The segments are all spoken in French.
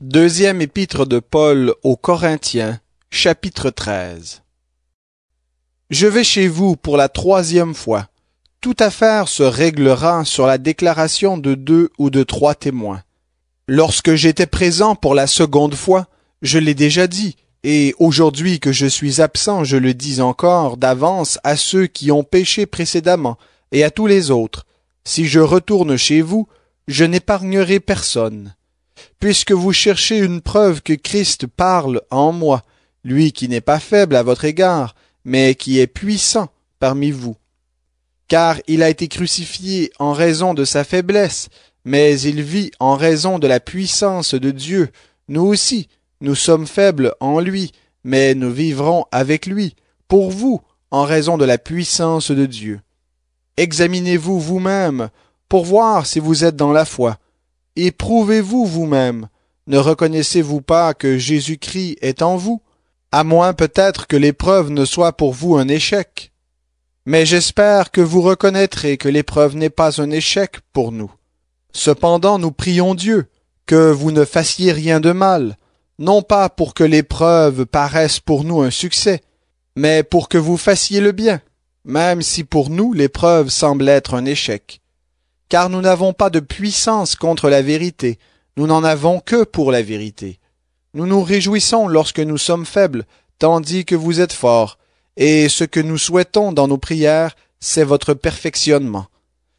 Deuxième épître de Paul aux Corinthiens, chapitre 13. Je vais chez vous pour la troisième fois. Toute affaire se réglera sur la déclaration de deux ou de trois témoins. Lorsque j'étais présent pour la seconde fois, je l'ai déjà dit, et aujourd'hui que je suis absent, je le dis encore d'avance à ceux qui ont péché précédemment, et à tous les autres. Si je retourne chez vous, je n'épargnerai personne. Puisque vous cherchez une preuve que Christ parle en moi, lui qui n'est pas faible à votre égard, mais qui est puissant parmi vous. Car il a été crucifié en raison de sa faiblesse, mais il vit en raison de la puissance de Dieu. Nous aussi, nous sommes faibles en lui, mais nous vivrons avec lui, pour vous, en raison de la puissance de Dieu. Examinez-vous vous-même, pour voir si vous êtes dans la foi. Éprouvez-vous vous-même. Ne reconnaissez-vous pas que Jésus-Christ est en vous, à moins peut-être que l'épreuve ne soit pour vous un échec. Mais j'espère que vous reconnaîtrez que l'épreuve n'est pas un échec pour nous. Cependant nous prions Dieu, que vous ne fassiez rien de mal, non pas pour que l'épreuve paraisse pour nous un succès, mais pour que vous fassiez le bien, même si pour nous l'épreuve semble être un échec car nous n'avons pas de puissance contre la vérité, nous n'en avons que pour la vérité. Nous nous réjouissons lorsque nous sommes faibles, tandis que vous êtes forts, et ce que nous souhaitons dans nos prières, c'est votre perfectionnement.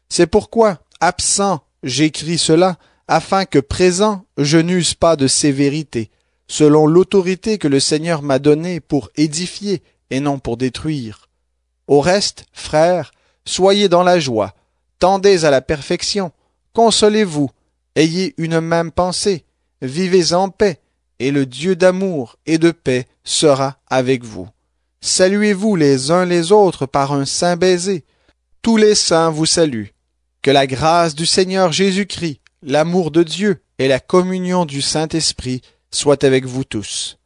C'est pourquoi, absent, j'écris cela, afin que présent, je n'use pas de sévérité, selon l'autorité que le Seigneur m'a donnée pour édifier et non pour détruire. Au reste, frères, soyez dans la joie, tendez à la perfection, consolez-vous, ayez une même pensée, vivez en paix, et le Dieu d'amour et de paix sera avec vous. Saluez-vous les uns les autres par un saint baiser. Tous les saints vous saluent. Que la grâce du Seigneur Jésus-Christ, l'amour de Dieu et la communion du Saint-Esprit soient avec vous tous.